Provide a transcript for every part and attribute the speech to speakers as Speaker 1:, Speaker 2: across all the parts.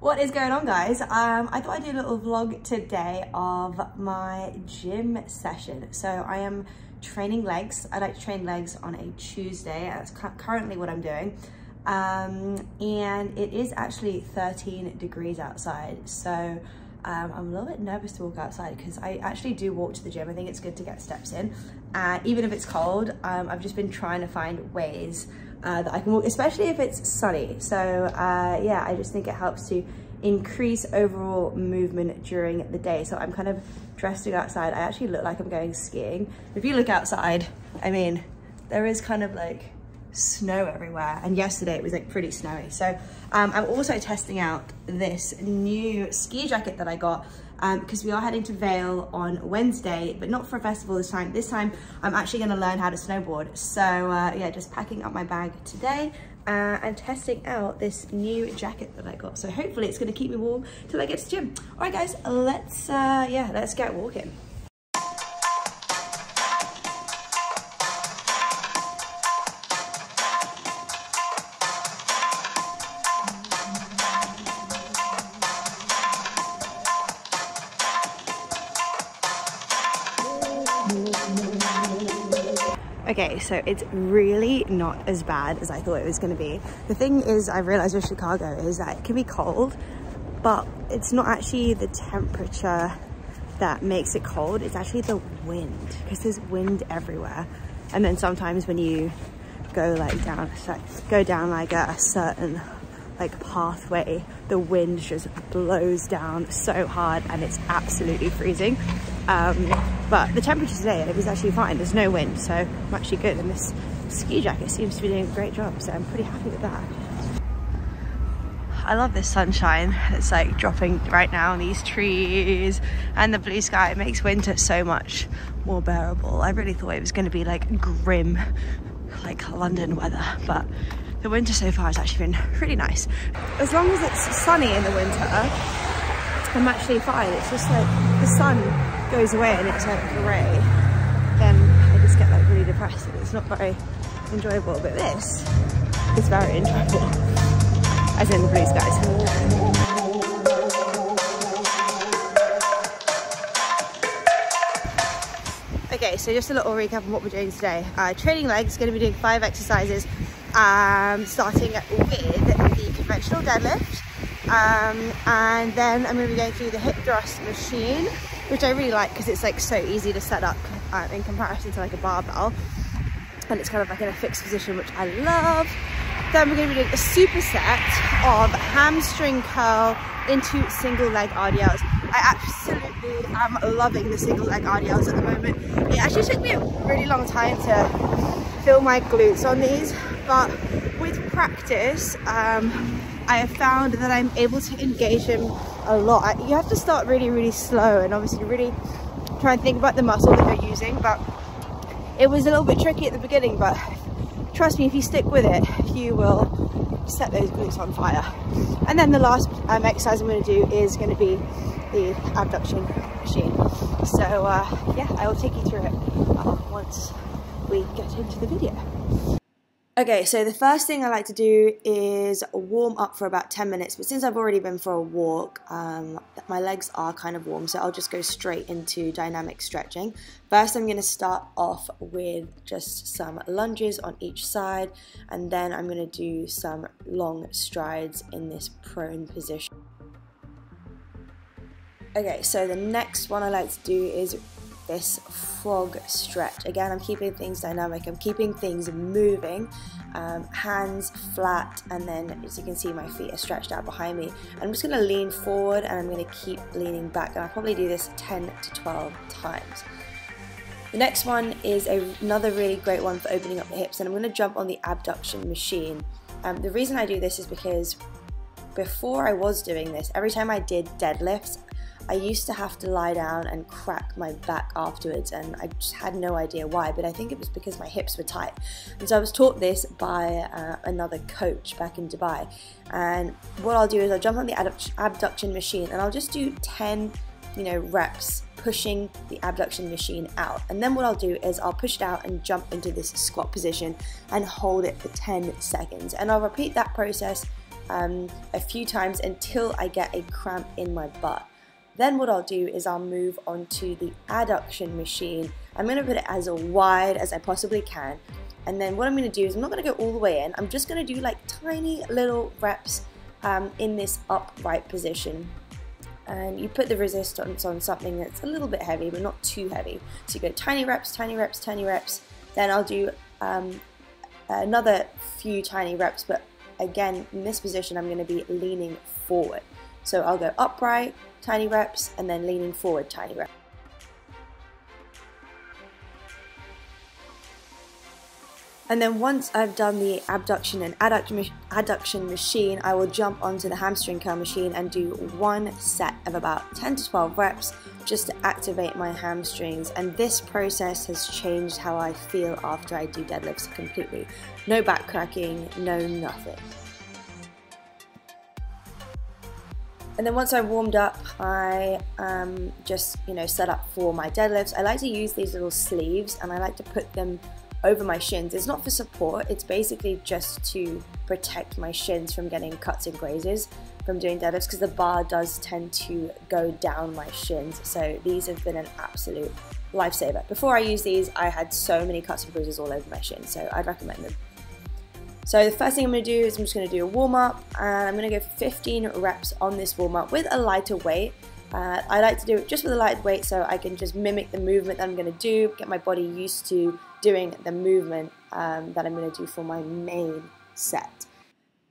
Speaker 1: What is going on guys? Um, I thought I'd do a little vlog today of my gym session. So I am training legs. I like to train legs on a Tuesday. That's currently what I'm doing. Um, and it is actually 13 degrees outside. So um, I'm a little bit nervous to walk outside because I actually do walk to the gym. I think it's good to get steps in. Uh, even if it's cold, um, I've just been trying to find ways uh, that I can walk, especially if it's sunny. So uh, yeah, I just think it helps to increase overall movement during the day. So I'm kind of dressed to outside. I actually look like I'm going skiing. If you look outside, I mean, there is kind of like snow everywhere. And yesterday it was like pretty snowy. So um, I'm also testing out this new ski jacket that I got because um, we are heading to Vail on Wednesday, but not for a festival this time. This time, I'm actually gonna learn how to snowboard. So uh, yeah, just packing up my bag today uh, and testing out this new jacket that I got. So hopefully it's gonna keep me warm till I get to gym. All right guys, let's, uh, yeah, let's get walking. Okay, so it's really not as bad as I thought it was going to be. The thing is, I realized with Chicago is that it can be cold, but it's not actually the temperature that makes it cold. It's actually the wind, because there's wind everywhere. And then sometimes when you go like down, so go down like a, a certain like pathway, the wind just blows down so hard and it's absolutely freezing. Um, but the temperature today it was actually fine. There's no wind, so I'm actually good. And this ski jacket seems to be doing a great job, so I'm pretty happy with that. I love this sunshine It's like dropping right now on these trees and the blue sky. It makes winter so much more bearable. I really thought it was going to be like grim, like London weather, but the winter so far has actually been really nice. As long as it's sunny in the winter, I'm actually fine. It's just like the sun goes away and it's like grey, then I just get like really depressed and it's not very enjoyable. But this is very enjoyable, as in the blue skies. Okay, so just a little recap on what we're doing today. Uh, training legs, going to be doing five exercises, um, starting with the conventional deadlift. Um, and then I'm going to be going through the hip thrust machine, which I really like because it's like so easy to set up uh, in comparison to like a barbell. And it's kind of like in a fixed position which I love. Then we're going to be doing a superset of hamstring curl into single leg RDLs I absolutely am loving the single leg RDLs at the moment. It actually took me a really long time to feel my glutes on these but with practice um, I have found that I'm able to engage them a lot. You have to start really, really slow and obviously really try and think about the muscle that you're using. But it was a little bit tricky at the beginning, but trust me, if you stick with it, you will set those glutes on fire. And then the last um, exercise I'm going to do is going to be the abduction machine. So uh, yeah, I will take you through it uh, once we get into the video. Okay, so the first thing I like to do is warm up for about 10 minutes, but since I've already been for a walk, um, my legs are kind of warm, so I'll just go straight into dynamic stretching. First, I'm going to start off with just some lunges on each side, and then I'm going to do some long strides in this prone position. Okay, so the next one I like to do is this frog stretch. Again, I'm keeping things dynamic, I'm keeping things moving, um, hands flat, and then as you can see, my feet are stretched out behind me. I'm just gonna lean forward and I'm gonna keep leaning back, and I'll probably do this 10 to 12 times. The next one is a, another really great one for opening up the hips, and I'm gonna jump on the abduction machine. Um, the reason I do this is because before I was doing this, every time I did deadlifts, I used to have to lie down and crack my back afterwards, and I just had no idea why, but I think it was because my hips were tight. And so I was taught this by uh, another coach back in Dubai. And what I'll do is I'll jump on the abduction machine and I'll just do 10 you know, reps pushing the abduction machine out. And then what I'll do is I'll push it out and jump into this squat position and hold it for 10 seconds. And I'll repeat that process um, a few times until I get a cramp in my butt. Then what I'll do is I'll move on to the adduction machine. I'm going to put it as wide as I possibly can. And then what I'm going to do is I'm not going to go all the way in. I'm just going to do like tiny little reps um, in this upright position. And you put the resistance on something that's a little bit heavy, but not too heavy. So you go tiny reps, tiny reps, tiny reps. Then I'll do um, another few tiny reps, but again, in this position, I'm going to be leaning forward. So I'll go upright, tiny reps, and then leaning forward, tiny reps. And then once I've done the abduction and adduction machine, I will jump onto the hamstring curl machine and do one set of about 10 to 12 reps just to activate my hamstrings. And this process has changed how I feel after I do deadlifts completely. No back cracking, no nothing. And then once I warmed up, I um, just, you know, set up for my deadlifts. I like to use these little sleeves and I like to put them over my shins. It's not for support, it's basically just to protect my shins from getting cuts and grazes from doing deadlifts because the bar does tend to go down my shins. So these have been an absolute lifesaver. Before I used these, I had so many cuts and bruises all over my shins, so I'd recommend them. So the first thing I'm going to do is I'm just going to do a warm up and I'm going to go 15 reps on this warm up with a lighter weight. Uh, I like to do it just with a light weight so I can just mimic the movement that I'm going to do, get my body used to doing the movement um, that I'm going to do for my main set.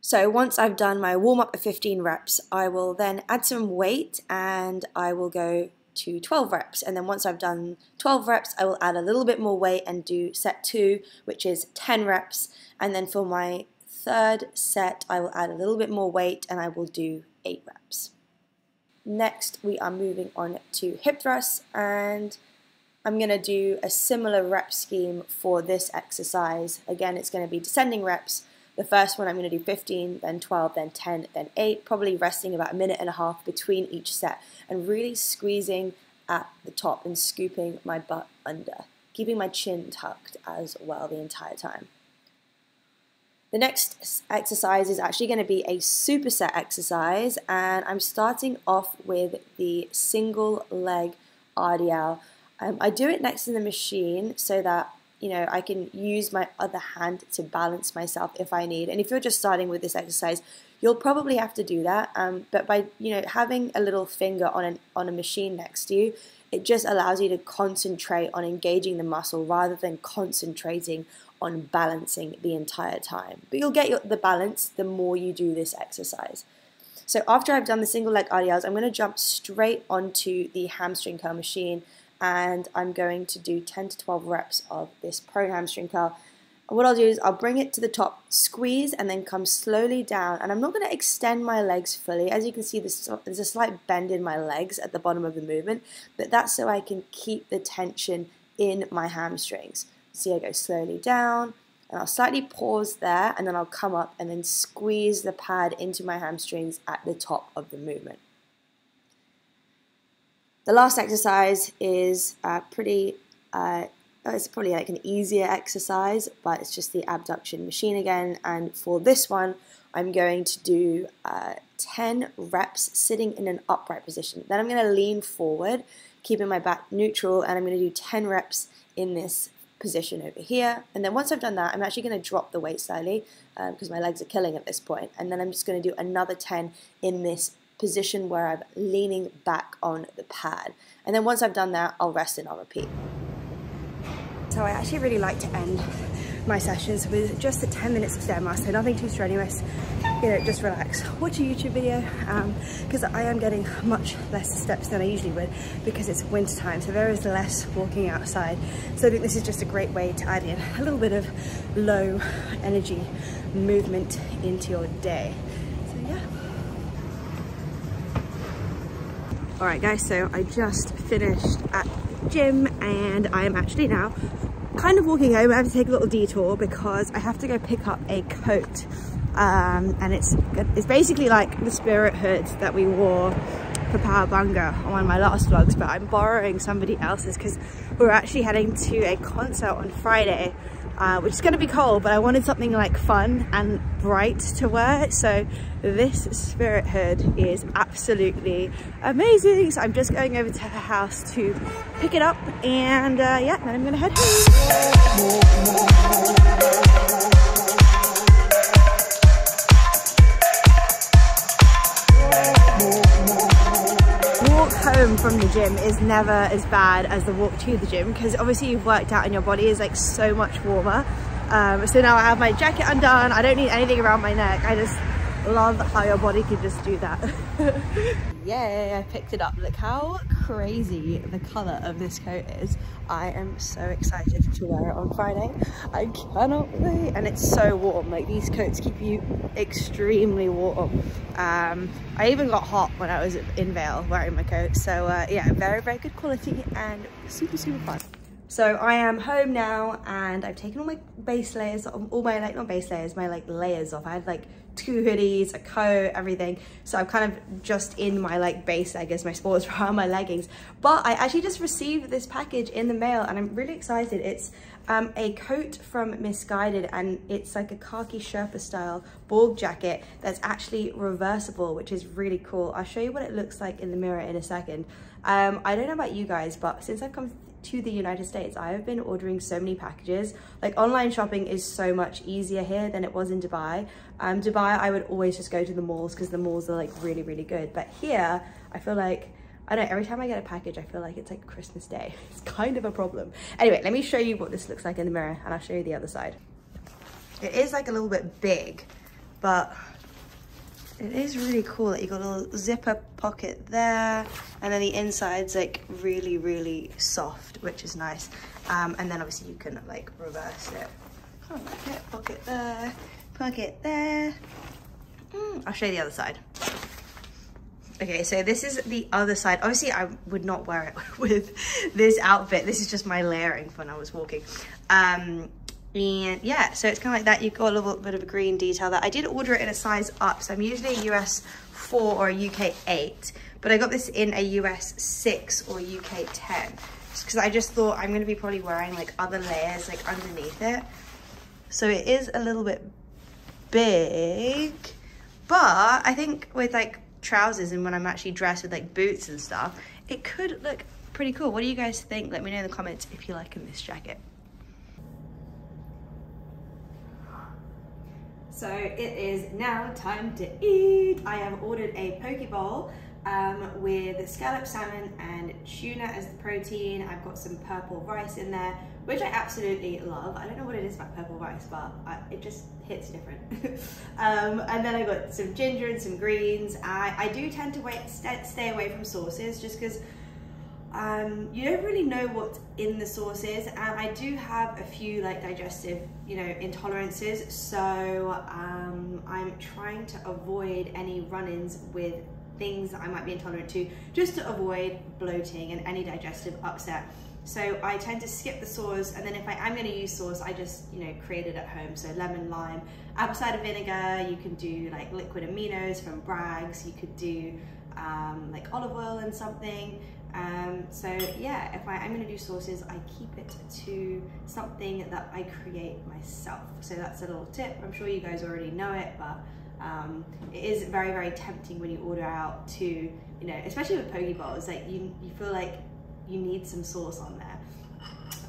Speaker 1: So once I've done my warm up of 15 reps, I will then add some weight and I will go to 12 reps. And then once I've done 12 reps, I will add a little bit more weight and do set two, which is 10 reps. And then for my third set, I will add a little bit more weight and I will do eight reps. Next, we are moving on to hip thrusts and I'm going to do a similar rep scheme for this exercise. Again, it's going to be descending reps. The first one I'm going to do 15, then 12, then 10, then 8, probably resting about a minute and a half between each set and really squeezing at the top and scooping my butt under, keeping my chin tucked as well the entire time. The next exercise is actually going to be a superset exercise and I'm starting off with the single leg RDL um, I do it next to the machine so that you know I can use my other hand to balance myself if I need. And if you're just starting with this exercise, you'll probably have to do that. Um, but by you know having a little finger on an on a machine next to you, it just allows you to concentrate on engaging the muscle rather than concentrating on balancing the entire time. But you'll get your, the balance the more you do this exercise. So after I've done the single leg RDLs, I'm going to jump straight onto the hamstring curl machine and I'm going to do 10 to 12 reps of this prone hamstring curl. And what I'll do is I'll bring it to the top, squeeze, and then come slowly down. And I'm not going to extend my legs fully. As you can see, there's a slight bend in my legs at the bottom of the movement, but that's so I can keep the tension in my hamstrings. See, I go slowly down, and I'll slightly pause there, and then I'll come up and then squeeze the pad into my hamstrings at the top of the movement. The last exercise is uh, pretty, uh, it's probably like an easier exercise, but it's just the abduction machine again. And for this one, I'm going to do uh, 10 reps sitting in an upright position. Then I'm going to lean forward, keeping my back neutral, and I'm going to do 10 reps in this position over here. And then once I've done that, I'm actually going to drop the weight slightly because um, my legs are killing at this point. And then I'm just going to do another 10 in this position where I'm leaning back on the pad. And then once I've done that, I'll rest and I'll repeat. So I actually really like to end my sessions with just the 10 minutes of stair master, nothing too strenuous, you know, just relax. Watch a YouTube video, because um, I am getting much less steps than I usually would because it's winter time, so there is less walking outside. So I think this is just a great way to add in a little bit of low energy movement into your day. All right guys, so I just finished at gym and I am actually now kind of walking home. I have to take a little detour because I have to go pick up a coat. Um, and it's it's basically like the spirit hood that we wore for Powabunga on one of my last vlogs, but I'm borrowing somebody else's because we're actually heading to a concert on Friday uh, which is going to be cold, but I wanted something like fun and bright to wear. So this spirit hood is absolutely amazing. So I'm just going over to her house to pick it up and uh, yeah, then I'm going to head home. Home from the gym is never as bad as the walk to the gym because obviously you've worked out and your body is like so much warmer. Um, so now I have my jacket undone. I don't need anything around my neck. I just love how your body can just do that. Yay, I picked it up. Look how crazy the color of this coat is. I am so excited to wear it on Friday. I cannot wait. And it's so warm. Like these coats keep you extremely warm. Um, I even got hot when I was in Vail wearing my coat. So uh, yeah, very, very good quality and super, super fun. So I am home now and I've taken all my base layers, all my like, not base layers, my like layers off. I had like two hoodies, a coat, everything. So I'm kind of just in my like base, I guess, my sports bra my leggings. But I actually just received this package in the mail and I'm really excited. It's um, a coat from Missguided and it's like a khaki Sherpa style borg jacket that's actually reversible, which is really cool. I'll show you what it looks like in the mirror in a second. Um, I don't know about you guys, but since I've come to the United States, I have been ordering so many packages. Like online shopping is so much easier here than it was in Dubai. Um, Dubai, I would always just go to the malls because the malls are like really, really good. But here, I feel like, I don't know, every time I get a package, I feel like it's like Christmas Day. It's kind of a problem. Anyway, let me show you what this looks like in the mirror and I'll show you the other side. It is like a little bit big, but it is really cool that you got a little zipper pocket there and then the inside's like really really soft which is nice. Um, and then obviously you can like reverse it. Kind of like it pocket there pocket there. Mm, I'll show you the other side. Okay so this is the other side. Obviously I would not wear it with this outfit. This is just my layering when I was walking. Um, and yeah so it's kind of like that. You've got a little bit of a green detail that i did order it in a size up so i'm usually a us 4 or a uk 8 but i got this in a us 6 or uk 10 just because i just thought i'm going to be probably wearing like other layers like underneath it. So it is a little bit big but i think with like trousers and when i'm actually dressed with like boots and stuff it could look pretty cool. What do you guys think? Let me know in the comments if you like this jacket So it is now time to eat. I have ordered a poke bowl um, with scallop salmon and tuna as the protein. I've got some purple rice in there, which I absolutely love. I don't know what it is about purple rice, but I, it just hits different. um, and then I got some ginger and some greens. I, I do tend to wait, stay away from sauces just because um, you don't really know what's in the sauces and I do have a few like digestive you know intolerances. So um, I'm trying to avoid any run-ins with things that I might be intolerant to just to avoid bloating and any digestive upset. So I tend to skip the sauce and then if I am going to use sauce I just you know create it at home. So lemon lime apple cider vinegar you can do like liquid aminos from Bragg's. You could do um, like olive oil and something um, so yeah, if I, am gonna do sauces, I keep it to something that I create myself. So that's a little tip. I'm sure you guys already know it, but um, it is very, very tempting when you order out to, you know, especially with poke bowls, like you, you feel like you need some sauce on there.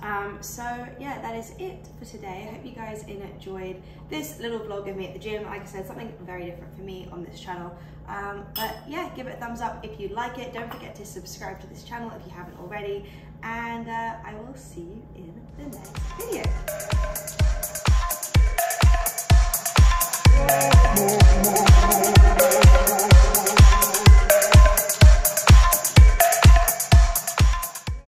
Speaker 1: Um, so yeah, that is it for today. I hope you guys enjoyed this little vlog of me at the gym. Like I said, something very different for me on this channel. Um, but yeah, give it a thumbs up if you like it. Don't forget to subscribe to this channel if you haven't already. And uh, I will see you in the next video.